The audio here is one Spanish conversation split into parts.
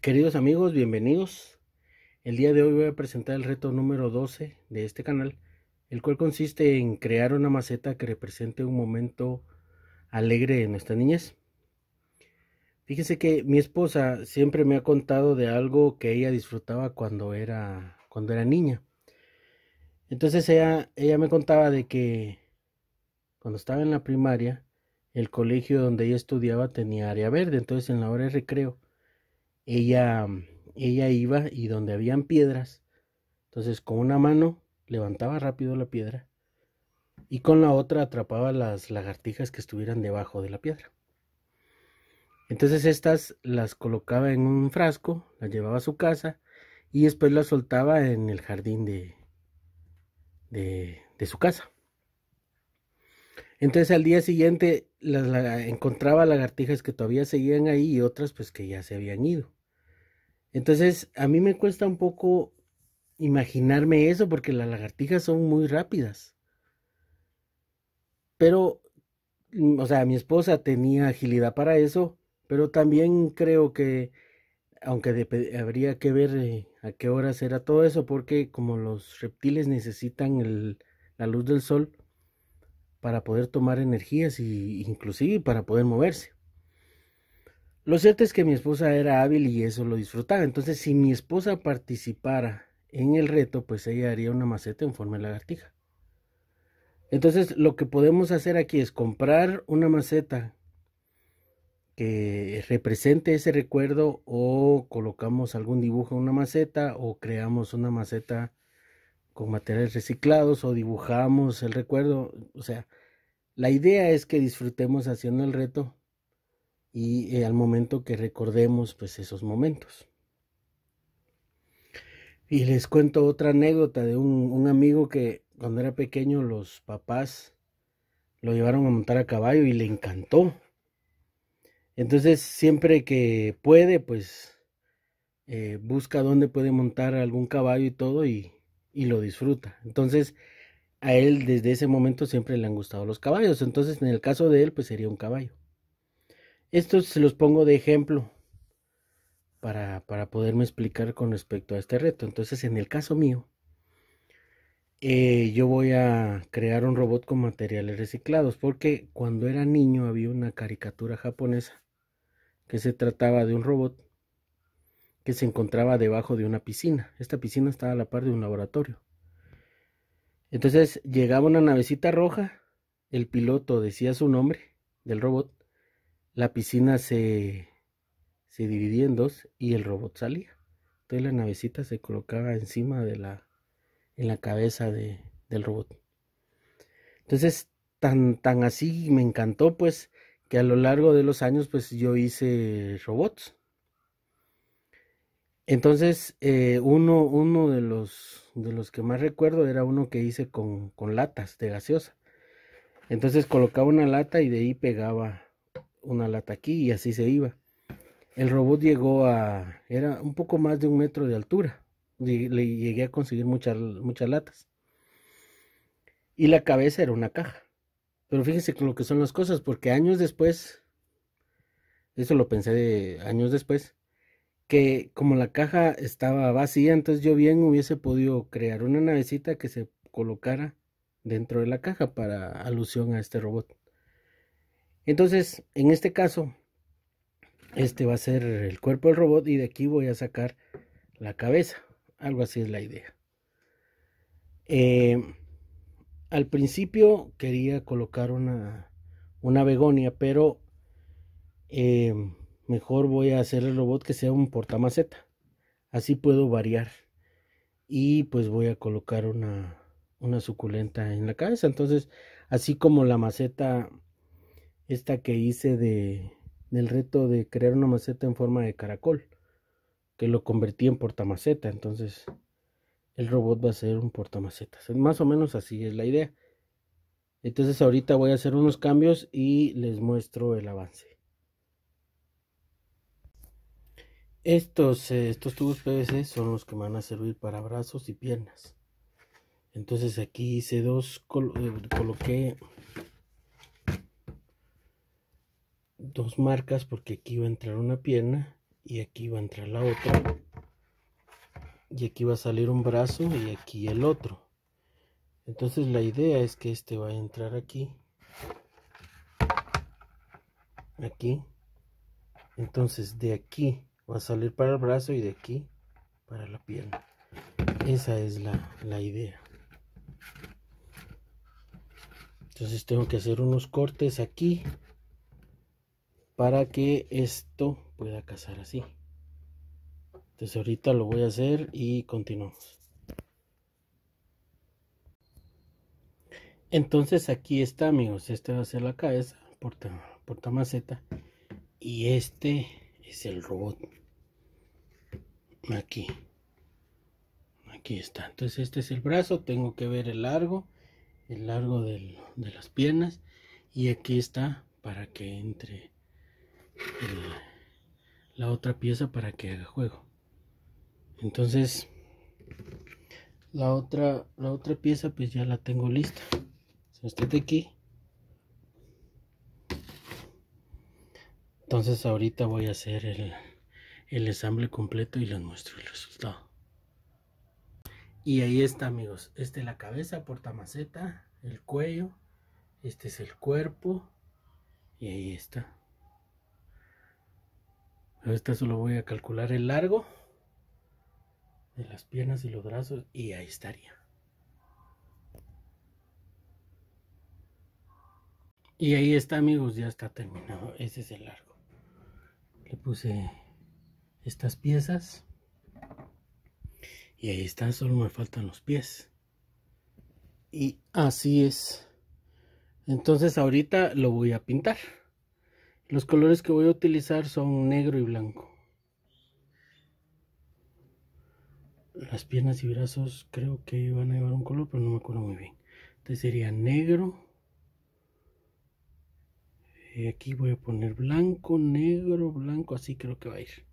Queridos amigos, bienvenidos. El día de hoy voy a presentar el reto número 12 de este canal, el cual consiste en crear una maceta que represente un momento alegre en nuestra niñez. Fíjese que mi esposa siempre me ha contado de algo que ella disfrutaba cuando era, cuando era niña. Entonces ella, ella me contaba de que cuando estaba en la primaria, el colegio donde ella estudiaba tenía área verde, entonces en la hora de recreo, ella, ella iba y donde habían piedras, entonces con una mano levantaba rápido la piedra y con la otra atrapaba las lagartijas que estuvieran debajo de la piedra. Entonces estas las colocaba en un frasco, las llevaba a su casa y después las soltaba en el jardín de, de, de su casa. Entonces al día siguiente las, encontraba lagartijas que todavía seguían ahí y otras pues que ya se habían ido. Entonces a mí me cuesta un poco imaginarme eso porque las lagartijas son muy rápidas. Pero, o sea, mi esposa tenía agilidad para eso, pero también creo que, aunque habría que ver eh, a qué horas era todo eso, porque como los reptiles necesitan la luz del sol, para poder tomar energías y inclusive para poder moverse. Lo cierto es que mi esposa era hábil y eso lo disfrutaba. Entonces, si mi esposa participara en el reto, pues ella haría una maceta en forma de lagartija. Entonces, lo que podemos hacer aquí es comprar una maceta que represente ese recuerdo o colocamos algún dibujo en una maceta o creamos una maceta con materiales reciclados o dibujamos el recuerdo. O sea, la idea es que disfrutemos haciendo el reto y eh, al momento que recordemos pues esos momentos. Y les cuento otra anécdota de un, amigo que cuando era pequeño los papás lo llevaron a montar a caballo y le encantó. Entonces siempre que puede pues eh, busca dónde puede montar algún caballo y todo y y lo disfruta. Entonces, a él desde ese momento siempre le han gustado los caballos. Entonces, en el caso de él, pues sería un caballo. Estos se los pongo de ejemplo para, para poderme explicar con respecto a este reto. Entonces, en el caso mío, eh, yo voy a crear un robot con materiales reciclados porque cuando era niño había una caricatura japonesa que se trataba de un robot que se encontraba debajo de una piscina. Esta piscina estaba a la par de un laboratorio. Entonces llegaba una navecita roja, el piloto decía su nombre del robot, la piscina se, se dividía en dos y el robot salía. Entonces la navecita se colocaba encima de la, en la cabeza de, del robot. Entonces tan, tan así me encantó pues que a lo largo de los años pues yo hice robots entonces, eh, uno, uno de los de los que más recuerdo era uno que hice con, con latas de gaseosa. Entonces colocaba una lata y de ahí pegaba una lata aquí y así se iba. El robot llegó a, era un poco más de un metro de altura. Le llegué a conseguir muchas, muchas latas. Y la cabeza era una caja. Pero fíjense con lo que son las cosas, porque años después, eso lo pensé de años después, que como la caja estaba vacía, entonces yo bien hubiese podido crear una navecita que se colocara dentro de la caja para alusión a este robot. Entonces, en este caso, este va a ser el cuerpo del robot y de aquí voy a sacar la cabeza. Algo así es la idea. Eh, al principio quería colocar una, una begonia, pero eh, mejor voy a hacer el robot que sea un portamaceta. Así puedo variar. Y pues voy a colocar una, una suculenta en la cabeza. Entonces, así como la maceta, esta que hice de, del reto de crear una maceta en forma de caracol, que lo convertí en portamaceta. Entonces, el robot va a ser un portamacetas. Más o menos así es la idea. Entonces, ahorita voy a hacer unos cambios y les muestro el avance. Estos, eh, estos tubos PVC son los que van a servir para brazos y piernas. Entonces aquí hice dos, eh, coloqué dos marcas porque aquí va a entrar una pierna y aquí va a entrar la otra. Y aquí va a salir un brazo y aquí el otro. Entonces la idea es que este va a entrar aquí. Aquí. Entonces de aquí va a salir para el brazo y de aquí para la pierna. Esa es la, la idea. Entonces tengo que hacer unos cortes aquí para que esto pueda casar así. Entonces ahorita lo voy a hacer y continuamos. Entonces aquí está amigos. Este va a ser la cabeza porta, porta maceta y este es el robot. Aquí. Aquí está. Entonces este es el brazo. Tengo que ver el largo el largo de las piernas. Y aquí está para que entre la otra pieza para que haga juego. Entonces la otra la otra pieza pues ya la tengo lista. Este de aquí. Entonces ahorita voy a hacer el, el ensamble completo y les muestro el resultado y ahí está amigos. Este es la cabeza porta maceta el cuello. Este es el cuerpo. Y ahí está ahorita solo voy a calcular el largo de las piernas y los brazos y ahí estaría. Y ahí está amigos, ya está terminado. Ese es el largo. Le puse estas piezas. Y ahí está, solo me faltan los pies. Y así es. Entonces ahorita lo voy a pintar. Los colores que voy a utilizar son negro y blanco. las piernas y brazos creo que van a llevar un color, pero no me acuerdo muy bien. Entonces sería negro. Y aquí voy a poner blanco, negro, blanco, así creo que va a ir.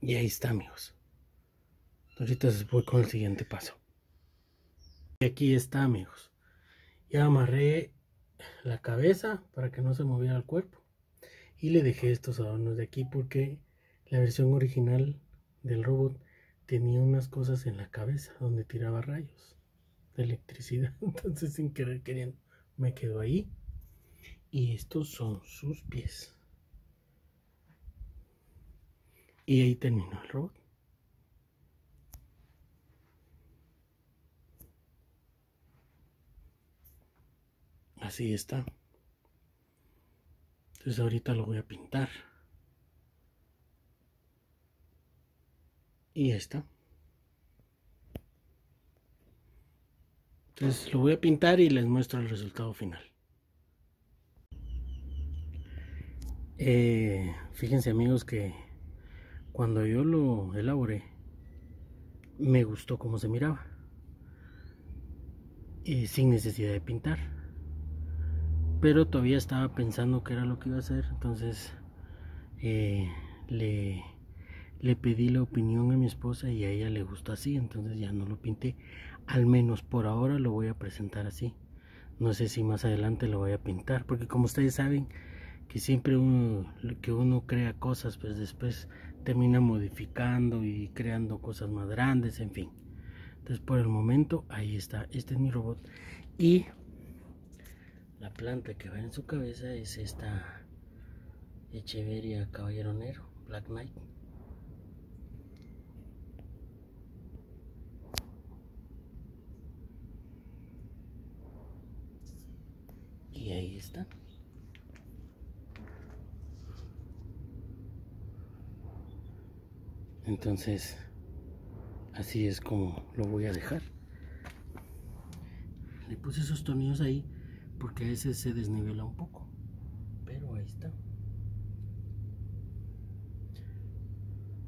Y ahí está, amigos. Ahorita voy con el siguiente paso. Y aquí está, amigos. Ya amarré la cabeza para que no se moviera el cuerpo. Y le dejé estos adornos de aquí porque la versión original del robot tenía unas cosas en la cabeza donde tiraba rayos de electricidad. Entonces sin querer queriendo me quedo ahí. Y estos son sus pies. Y ahí terminó el robot. Así está. Entonces ahorita lo voy a pintar. y esta entonces lo voy a pintar y les muestro el resultado final. Eh, fíjense amigos que cuando yo lo elaboré me gustó cómo se miraba. Y sin necesidad de pintar pero todavía estaba pensando qué era lo que iba a hacer entonces eh, le le pedí la opinión a mi esposa y a ella le gustó así, entonces ya no lo pinté. Al menos por ahora lo voy a presentar así. No sé si más adelante lo voy a pintar, porque como ustedes saben que siempre uno, que uno crea cosas, pues después termina modificando y creando cosas más grandes, en fin. Entonces por el momento ahí está, este es mi robot y la planta que va en su cabeza es esta Echeveria Caballero Negro, Black Knight. y ahí está. Entonces así es como lo voy a dejar. Le puse esos tornillos ahí porque a veces se desnivela un poco. Pero ahí está.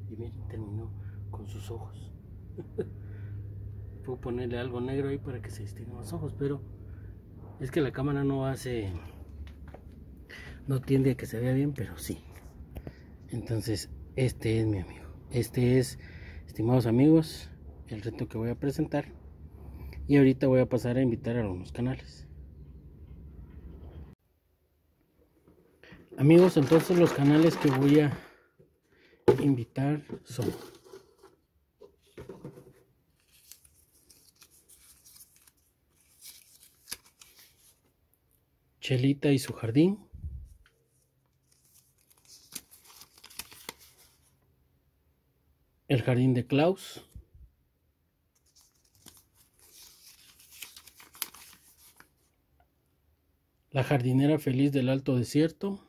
Y miren terminó con sus ojos. Puedo ponerle algo negro ahí para que se estiren los ojos pero es que la cámara no hace no tiende a que se vea bien pero sí. Entonces este es mi amigo. Este es estimados amigos el reto que voy a presentar. Y ahorita voy a pasar a invitar a algunos canales amigos entonces los canales que voy a invitar son Chelita y su jardín. El jardín de Klaus. La jardinera feliz del Alto Desierto.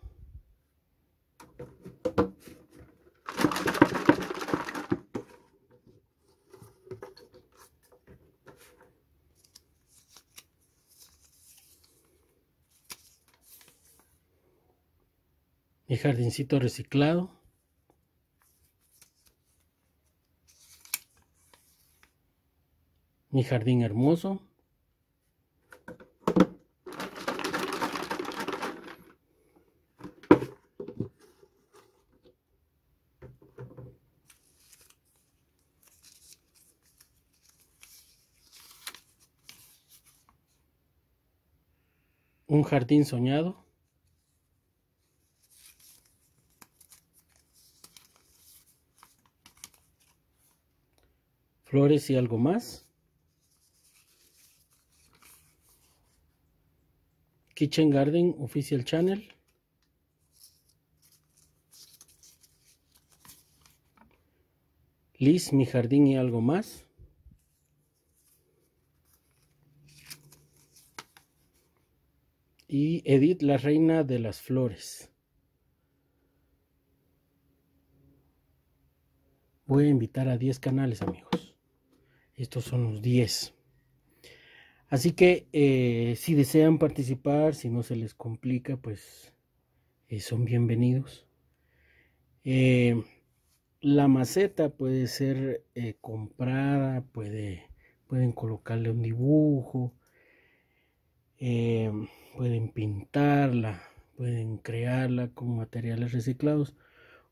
Mi jardincito reciclado. Mi jardín hermoso. Un jardín soñado. Flores y algo más. Kitchen Garden Official Channel. Liz, mi jardín y algo más. y Edith, la reina de las flores. Voy a invitar a 10 canales, amigos. Estos son los 10. Así que eh, si desean participar, si no se les complica, pues eh, son bienvenidos. Eh, la maceta puede ser comprada, puede, pueden colocarle un dibujo pueden pintarla, pueden crearla con materiales reciclados,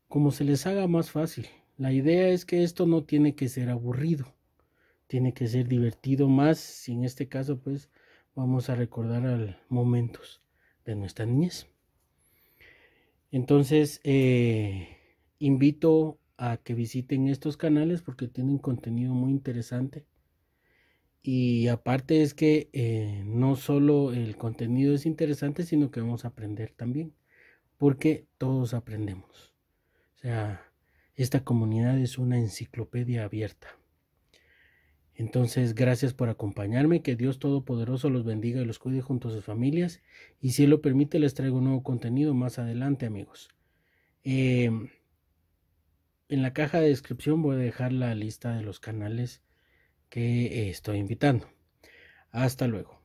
como se les haga más fácil. La idea es que esto no tiene que ser aburrido, tiene que ser divertido más, si en este caso pues vamos a recordar momentos de nuestra niñez. Entonces, eh, invito a que visiten estos canales porque tienen contenido muy interesante y aparte es que eh, no solo el contenido es interesante, sino que vamos a aprender también, porque todos aprendemos. O sea, esta comunidad es una enciclopedia abierta. Entonces, gracias por acompañarme, que Dios Todopoderoso los bendiga y los cuide junto a sus familias. Y si Él lo permite, les traigo un nuevo contenido más adelante, amigos. Em, en la caja de descripción voy a dejar la lista de los canales que estoy invitando. Hasta luego.